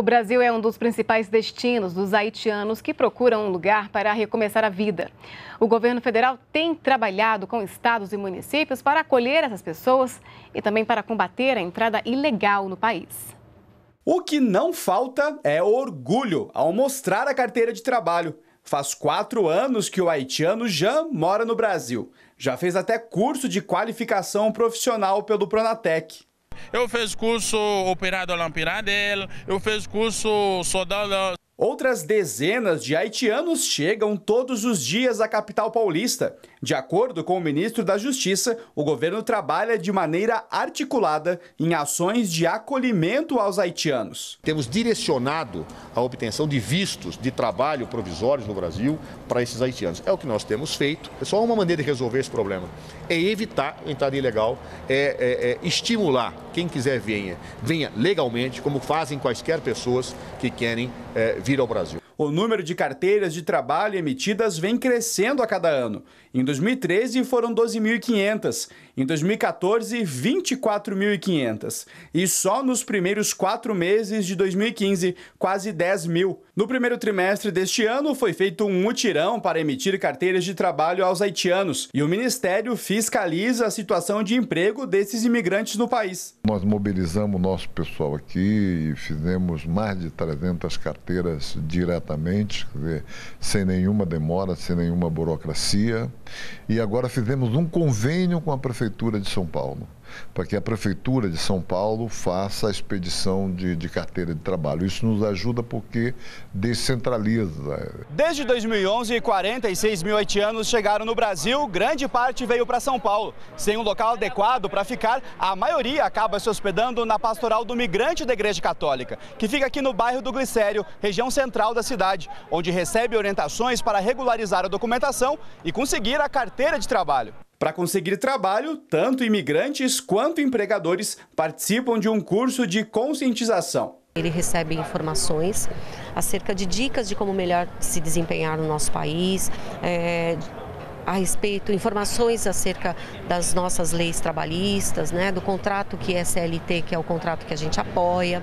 O Brasil é um dos principais destinos dos haitianos que procuram um lugar para recomeçar a vida. O governo federal tem trabalhado com estados e municípios para acolher essas pessoas e também para combater a entrada ilegal no país. O que não falta é orgulho ao mostrar a carteira de trabalho. Faz quatro anos que o haitiano Jean mora no Brasil. Já fez até curso de qualificação profissional pelo Pronatec. Eu fiz curso operador lampiradel, eu fiz curso soldado Outras dezenas de haitianos chegam todos os dias à capital paulista. De acordo com o ministro da Justiça, o governo trabalha de maneira articulada em ações de acolhimento aos haitianos. Temos direcionado a obtenção de vistos de trabalho provisórios no Brasil para esses haitianos. É o que nós temos feito. É só uma maneira de resolver esse problema. É evitar a entrada ilegal, é, é, é estimular quem quiser venha, venha legalmente, como fazem quaisquer pessoas que querem é, vir vir ao Brasil. O número de carteiras de trabalho emitidas vem crescendo a cada ano. Em 2013 foram 12.500, em 2014 24.500 e só nos primeiros quatro meses de 2015 quase 10 mil. No primeiro trimestre deste ano foi feito um mutirão para emitir carteiras de trabalho aos haitianos e o Ministério fiscaliza a situação de emprego desses imigrantes no país. Nós mobilizamos o nosso pessoal aqui e fizemos mais de 300 carteiras diretamente, dizer, sem nenhuma demora, sem nenhuma burocracia. E agora fizemos um convênio com a Prefeitura de São Paulo para que a Prefeitura de São Paulo faça a expedição de, de carteira de trabalho. Isso nos ajuda porque descentraliza. Desde 2011, 46 mil haitianos chegaram no Brasil, grande parte veio para São Paulo. Sem um local adequado para ficar, a maioria acaba se hospedando na Pastoral do Migrante da Igreja Católica, que fica aqui no bairro do Glicério, região central da cidade, onde recebe orientações para regularizar a documentação e conseguir a carteira de trabalho. Para conseguir trabalho, tanto imigrantes quanto empregadores participam de um curso de conscientização. Ele recebe informações acerca de dicas de como melhor se desempenhar no nosso país, é, a respeito, informações acerca das nossas leis trabalhistas, né, do contrato que é CLT, que é o contrato que a gente apoia.